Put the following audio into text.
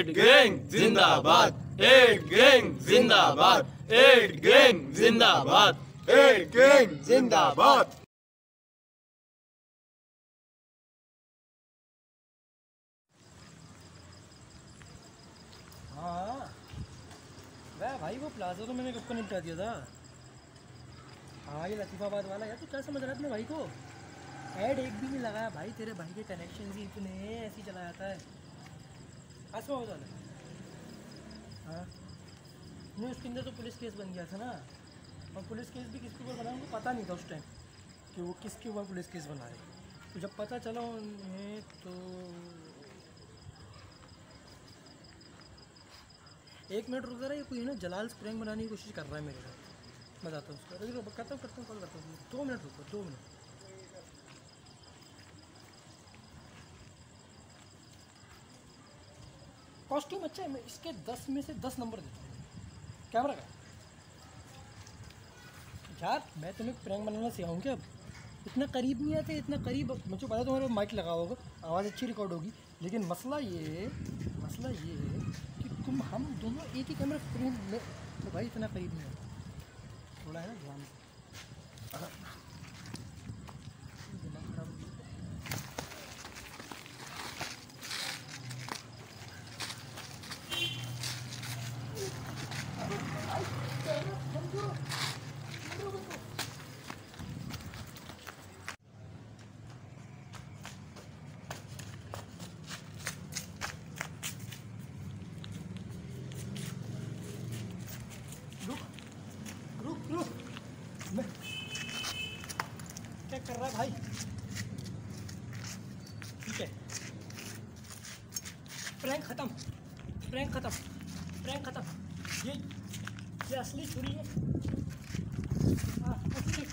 Add gang जिंदाबाद एड gang जिंदाबाद एड गैंग जिंदाबाद एड गैंग जिंदाबाद भाई, वो प्लाजा तो मैंने कब का निपटा दिया था? हाँ ये लतीफ़ाबाद वाला यार, तू क्या समझ रहा है अपने भाई को? ऐड एक भी नहीं लगाया। भाई, तेरे भाई के कनेक्शन ही इतने ऐसे चला जाता है। आसमा हो जाना हाँ? नहीं, उसके अंदर तो पुलिस केस बन गया था ना। और पुलिस केस भी किसके ऊपर बना, उनको पता नहीं था उस टाइम कि वो किसके ऊपर पुलिस केस बना रहे। तो जब पता चला उन्हें तो एक मिनट रुक जरा ये कोई ना, जलाल स्प्रैंग बनाने की कोशिश कर रहा है मेरे साथ। बताता हूँ उसको। अरे करता हूँ करता हूँ कॉल करता हूँ दो मिनट रुको, दो मिनट। कॉस्ट्यूम अच्छा है, मैं इसके दस में से दस नंबर देता हूँ। कैमरा का। यार, मैं तुम्हें प्रैंक बनाना सिखाऊँ क्या अब? इतना करीब नहीं आते, इतना करीब मुझे पता तुम्हारे माइक लगा होगा, आवाज़ अच्छी रिकॉर्ड होगी, लेकिन मसला ये मसला ये है कि तुम, हम दोनों एक ही कैमरा फ्रेम में तो भाई इतना करीब नहीं आता। थोड़ा है ना ध्यान। क्या कर रहा है भाई ठीक है प्रैंक खत्म प्रैंक खत्म प्रैंक खत्म ये ये असली छुरी है हाँ, असली